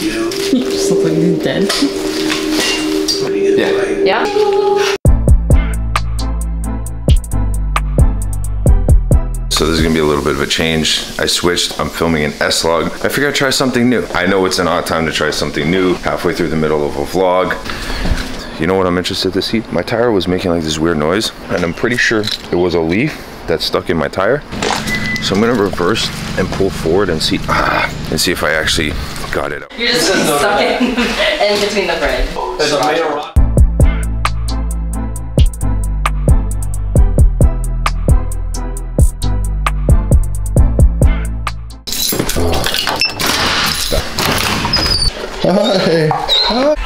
You just look like dead. Yeah. Yeah? So this is gonna be a little bit of a change. I switched, I'm filming an S-Log. I figured I'd try something new. I know it's an odd time to try something new, halfway through the middle of a vlog. You know what I'm interested to see? My tire was making like this weird noise, and I'm pretty sure it was a leaf that stuck in my tire. So I'm gonna reverse and pull forward and see, ah, and see if I actually got it. You're just stuck in, in between the bridge.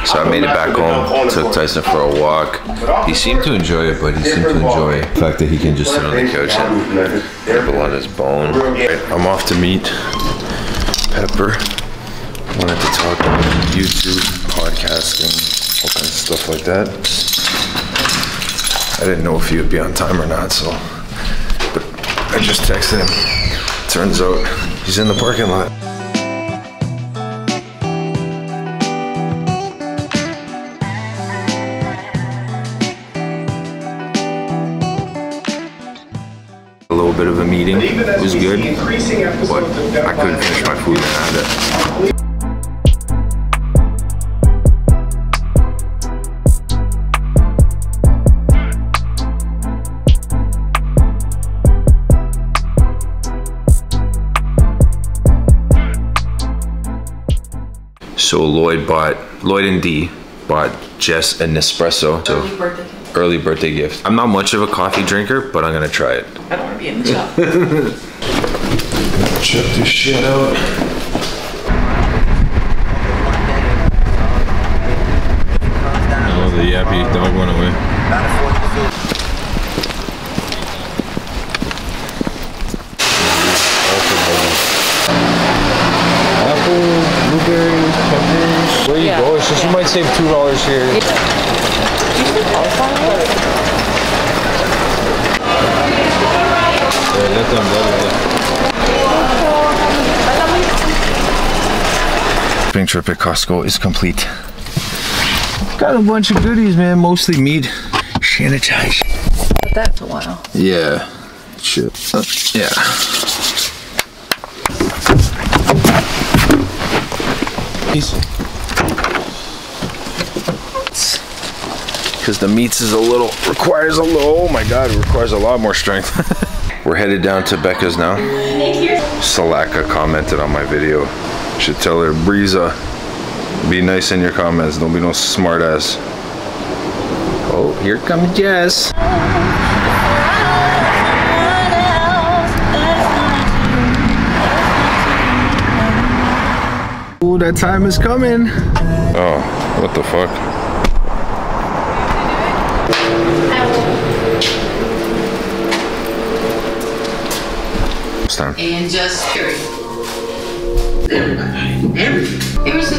So I made it back home, took Tyson for a walk. He seemed to enjoy it, but he seemed to enjoy the fact that he can just sit on the couch and nibble on his bone. Right, I'm off to meet Pepper. Wanted to talk about YouTube, podcasting, all kinds of stuff like that. I didn't know if he would be on time or not, so. But I just texted him. Turns out he's in the parking lot. Bit of a meeting. It was good, but I couldn't finish my food and had it. So Lloyd bought Lloyd and D bought Jess an Nespresso. So Birthday. Early birthday gift. I'm not much of a coffee drinker, but I'm gonna try it. I don't want to be in the shop. Check this shit out. Oh, the yappy dog went away. Apple, blueberries, peppers. Where you Yeah. go? So you might save two dollars here. Yeah, let them let it. Spring trip at Costco is complete. Got a bunch of goodies, man. Mostly meat. Sanitize. But that's a while. Yeah. Shit. Uh, yeah. Peace. Because the meats is a little, requires a little, oh my god, it requires a lot more strength. We're headed down to Becca's now. Salaka commented on my video. Should tell her, Breeza, be nice in your comments. Don't be no smart ass. Oh, here comes Jess. Oh, that time is coming. Oh, what the fuck? It's time. And just period. It was a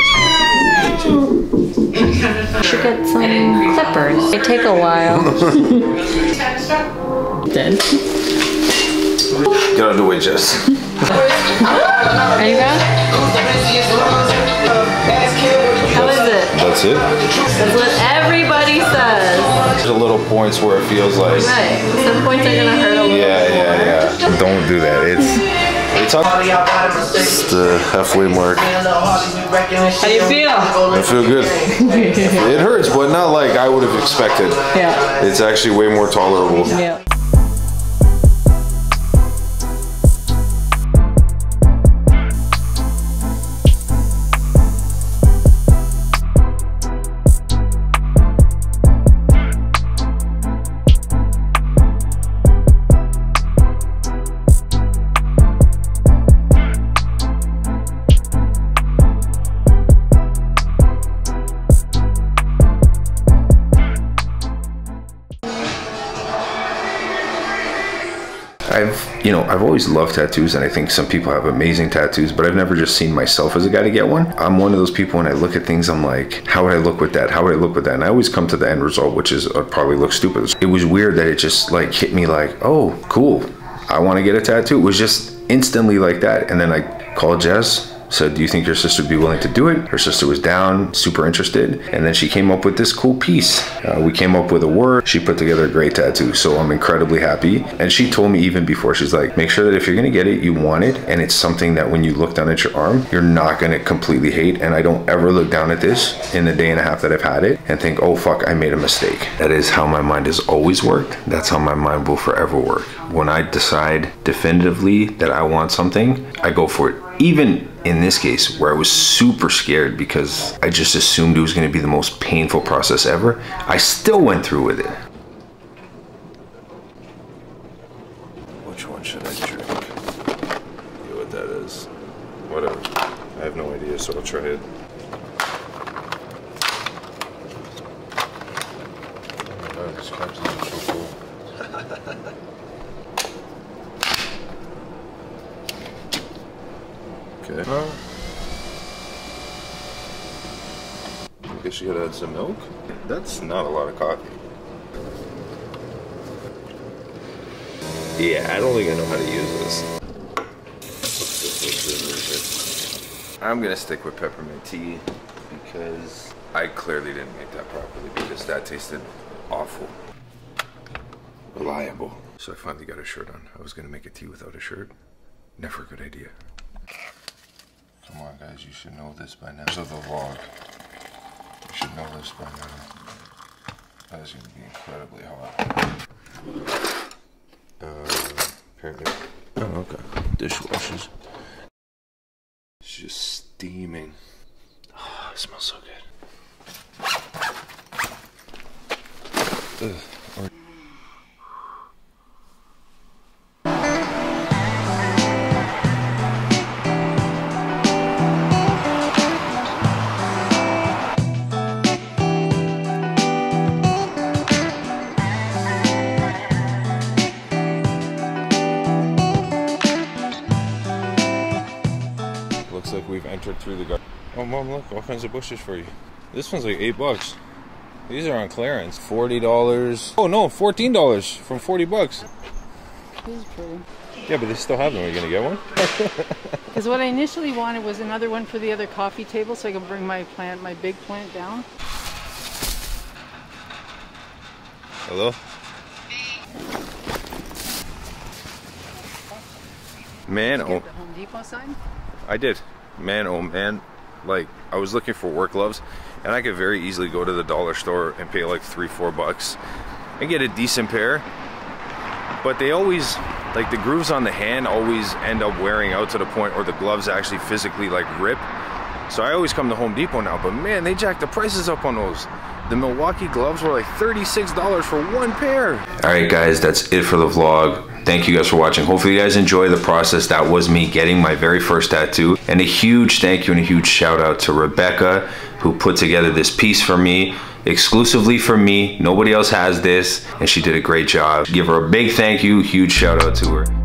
Should get some clippers. They take a while. Dead. Get out of the way, Jess. Are you good? How is it? That's it. That's what everybody says. There's a little points where it feels like, Right. Some points are gonna hurt a little. yeah, yeah, yeah. Don't do that. It's it's up. It's the halfway mark. How do you feel? I feel good. It hurts, but not like I would have expected. Yeah. It's actually way more tolerable. Yeah. I've, you know, I've always loved tattoos, and I think some people have amazing tattoos, but I've never just seen myself as a guy to get one. I'm one of those people when I look at things, I'm like, how would I look with that? How would I look with that? And I always come to the end result, which is uh, probably look stupid. It was weird that it just like hit me like, oh, cool. I want to get a tattoo. It was just instantly like that. And then I called Jess. Said, Do you think your sister would be willing to do it? Her sister was down, super interested. And then she came up with this cool piece. Uh, we came up with a word. She put together a great tattoo. So I'm incredibly happy. And she told me even before, she's like, Make sure that if you're going to get it, you want it. And it's something that when you look down at your arm, you're not going to completely hate. And I don't ever look down at this in the day and a half that I've had it and think, Oh, fuck, I made a mistake. That is how my mind has always worked. That's how my mind will forever work. When I decide definitively that I want something, I go for it. Even in this case, where I was super scared because I just assumed it was going to be the most painful process ever, I still went through with it. Which one should I drink? Know what that is? Whatever. I have no idea, so I'll try it. Oh, this capsule is so cool. Okay. I guess you gotta add some milk? That's not a lot of coffee. Yeah, I don't think I know how to use this. I'm gonna stick with peppermint tea because I clearly didn't make that properly because that tasted awful. Reliable. So I finally got a shirt on. I was gonna make a tea without a shirt. Never a good idea. Come on, guys, you should know this by now. So the vlog. You should know this by now. That is gonna be incredibly hot. Uh, apparently. Oh, okay. Dishwashers. It's just steaming. Oh, it smells so good. Ugh. Through the garden. Oh, mom, look, all kinds of bushes for you. This one's like eight bucks. These are on clearance. Forty dollars. Oh no, fourteen dollars from forty bucks. This is pretty. Yeah, but they still have them. Are you gonna get one? Because what I initially wanted was another one for the other coffee table so I can bring my plant, my big plant down. Hello. Man, oh, The Home Depot sign? I did. Man, oh man. Like, I was looking for work gloves, and I could very easily go to the dollar store and pay like three, four bucks and get a decent pair. But they always, like, the grooves on the hand always end up wearing out to the point where the gloves actually physically, like, rip. So I always come to Home Depot now, but man, they jacked the prices up on those. The Milwaukee gloves were like $36 for one pair. All right, guys, that's it for the vlog. Thank you guys for watching. Hopefully you guys enjoy the process. That was me getting my very first tattoo. And a huge thank you and a huge shout out to Rebecca who put together this piece for me exclusively for me. Nobody else has this and she did a great job. Give her a big thank you. Huge shout out to her.